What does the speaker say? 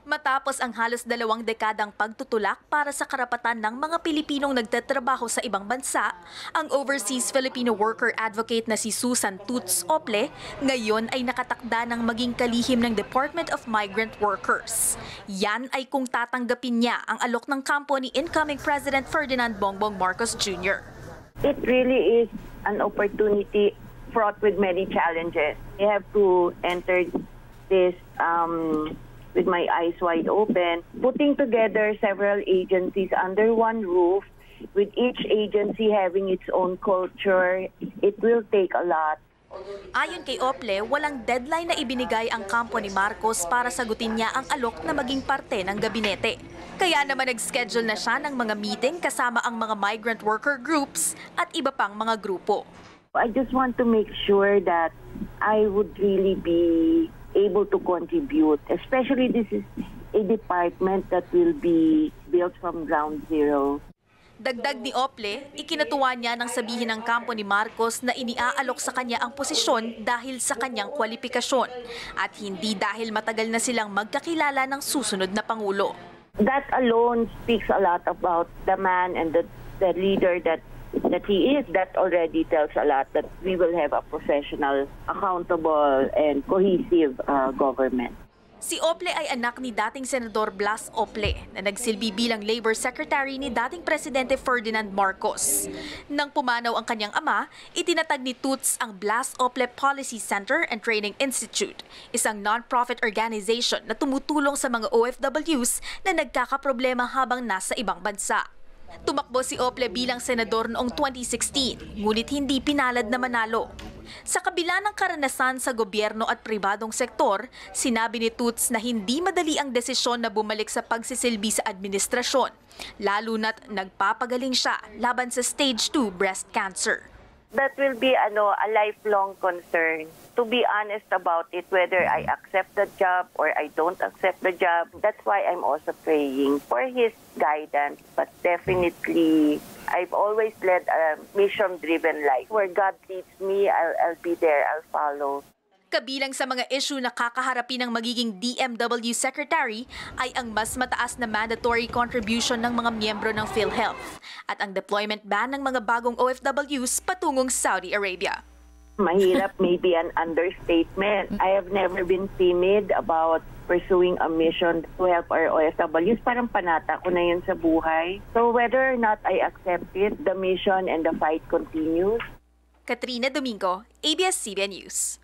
Matapos ang halos dalawang dekadang pagtutulak para sa karapatan ng mga Pilipinong nagtatrabaho sa ibang bansa, ang overseas Filipino worker advocate na si Susan Toots Ople ngayon ay nakatakda ng maging kalihim ng Department of Migrant Workers. Yan ay kung tatanggapin niya ang alok ng kampo ni incoming President Ferdinand Bongbong Marcos Jr. It really is an opportunity fraught with many challenges. I have to enter this um, with my eyes wide open, putting together several agencies under one roof, with each agency having its own culture. It will take a lot. Ayon kay Ople, walang deadline na ibinigay ang kampo ni Marcos para sagutin niya ang alok na maging parte ng gabinete. Kaya naman nag-schedule na siya ng mga meeting kasama ang mga migrant worker groups at iba pang mga grupo. I just want to make sure that I would really be able to contribute, especially this is a department that will be built from ground zero. Dagdag ni Ople, ikinatuwa niya nang sabihin ng kampo ni Marcos na iniaalok sa kanya ang posisyon dahil sa kanyang kwalifikasyon at hindi dahil matagal na silang magkakilala ng susunod na Pangulo. That alone speaks a lot about the man and the, the leader that that he is. That already tells a lot that we will have a professional, accountable, and cohesive uh, government. Si Ople ay anak ni dating Senador Blas Ople na nagsilbi bilang Labor Secretary ni dating Presidente Ferdinand Marcos. Nang pumanaw ang kanyang ama, itinatag ni Toots ang Blas Ople Policy Center and Training Institute, isang non-profit organization na tumutulong sa mga OFWs na nagkakaproblema habang nasa ibang bansa. Tumakbo si Ople bilang senador noong 2016, ngunit hindi pinalad na manalo. Sa kabila ng karanasan sa gobyerno at pribadong sektor, sinabi ni Toots na hindi madali ang desisyon na bumalik sa pagsisilbi sa administrasyon, lalo na't nagpapagaling siya laban sa stage 2 breast cancer. That will be ano, a lifelong concern. To be honest about it, whether I accept the job or I don't accept the job. That's why I'm also praying for his guidance. But definitely, I've always led a mission-driven life. Where God leads me, I'll, I'll be there, I'll follow. Kabilang sa mga issue na kakaharapin ng magiging DMW Secretary ay ang mas mataas na mandatory contribution ng mga miyembro ng PhilHealth at ang deployment ban ng mga bagong OFWs patungong Saudi Arabia. Mahirap may be an understatement. I have never been timid about pursuing a mission to help our OFWs. Parang panata ko na yun sa buhay. So whether or not I accept it, the mission and the fight continues. Katrina Domingo, ABS-CBN News.